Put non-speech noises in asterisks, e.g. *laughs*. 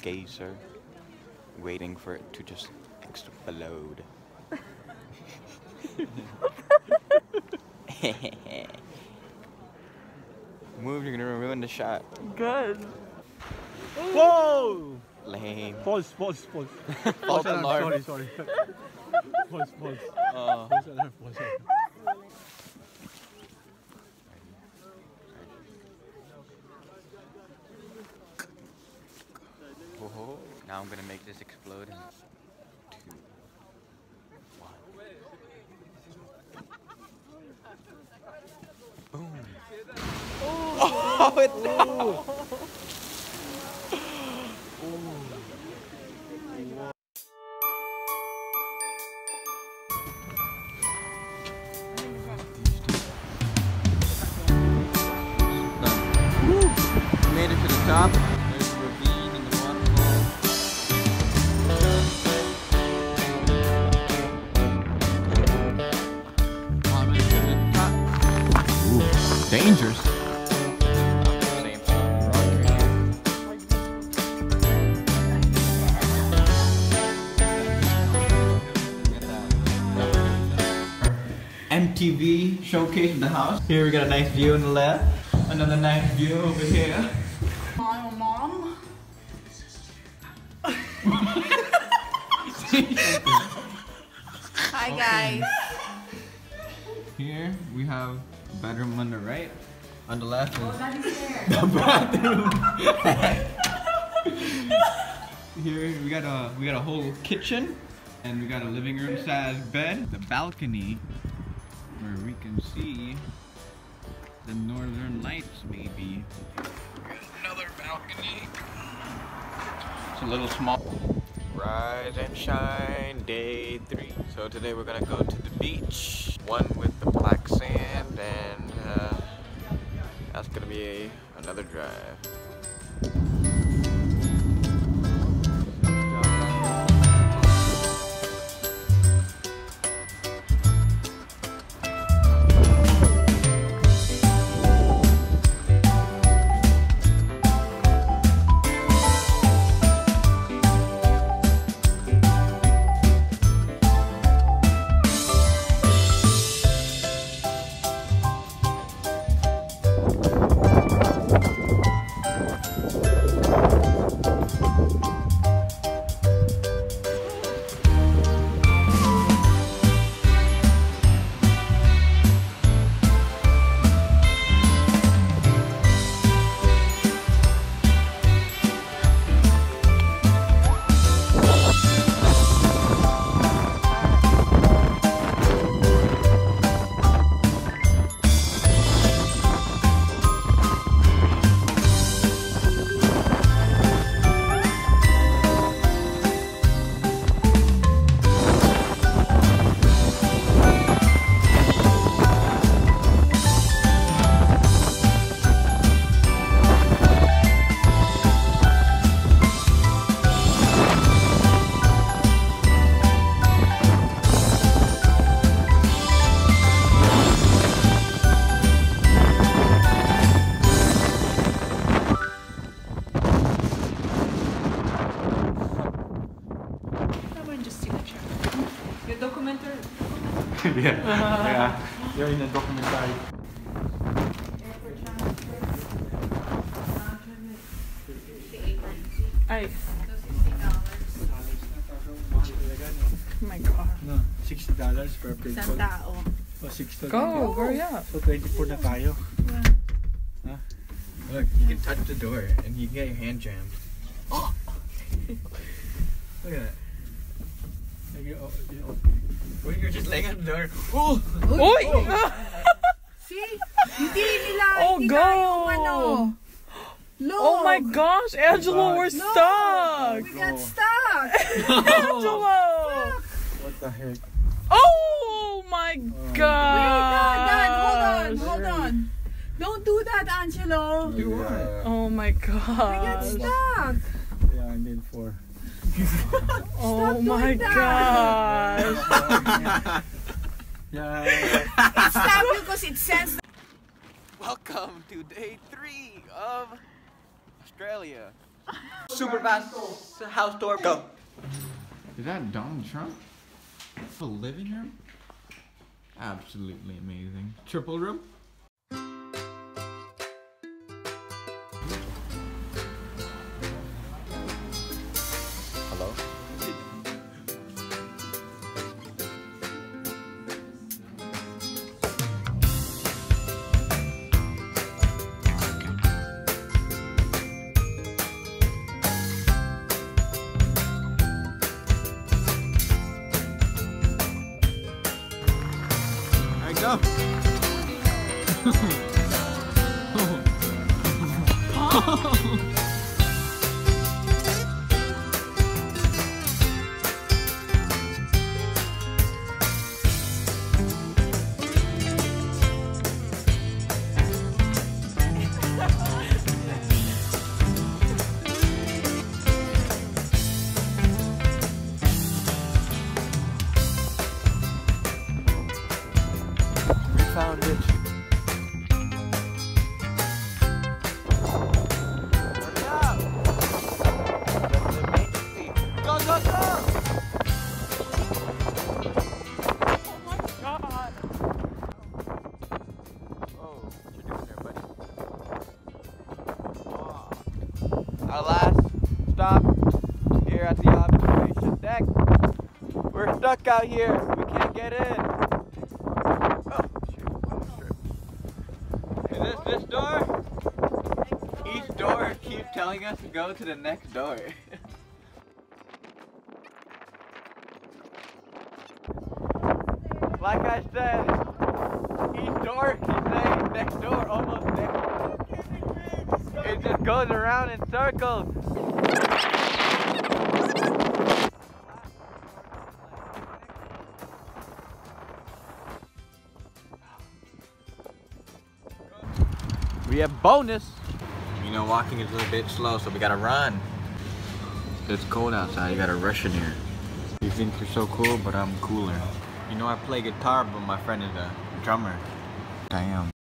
at the geyser, waiting for it to just explode. *laughs* Move, you're gonna ruin the shot. Good. Whoa! Lame. Pause, pause, pause. False alarm, alarm. Sorry, sorry. pause, pause. Uh, Pause alarm, pause alarm. oh, now I'm gonna make this explode in two, one. Boom. Oh, it We made it to the top. MTV showcase of the house. Here we got a nice view on the left. Another nice view over here. My mom. *laughs* Hi guys. Here we have bedroom on the right. On the left is *laughs* the bathroom. *laughs* Here we got a we got a whole kitchen and we got a living room size bed. The balcony where we can see the northern lights maybe. Another balcony. It's a little small. Rise and shine, day three. So today we're gonna go to the beach, one with the black sand, and that's gonna be another drive. Yeah, *laughs* yeah. You're in a documentary. Ay. Oh my god. No, $60 per plate. Isang tao. O, 6 to Go, hurry up. So, 24 na tayo. Look, you can touch the door and you get your hand jammed. Oh! Look at that. Like, you- oh, you know, When you're just laying at the door. Oh! Uy! *laughs* See? Hindi nila, Oh, hindi go! tayo, ano. Look! Oh my gosh, Angelo, we're Look! stuck! We got stuck! *laughs* Angelo! What the heck? Oh my oh. Wait, god! Dad, Dad, hold on, hold on. Don't do that, Angelo. Yeah, Oh my god. We got stuck. yeah, I need four. *laughs* Oh my doing that. gosh! *laughs* Yeah. It's stuck because it says Welcome to day three of Australia. *laughs* Super fast house tour. Go. Is that Donald Trump? The living room? Absolutely amazing. Triple room? We *laughs* *laughs* We're stuck out here. We can't get in. Oh, shoot. Is this this door? Each door keeps telling us to go to the next door. *laughs* like I said, each door keeps saying next door, almost next. It just goes around in circles. We have bonus. You know, walking is a little bit slow, so we gotta run. It's cold outside, you gotta rush in here. You think you're so cool, but I'm cooler. You know, I play guitar, but my friend is a drummer. Damn.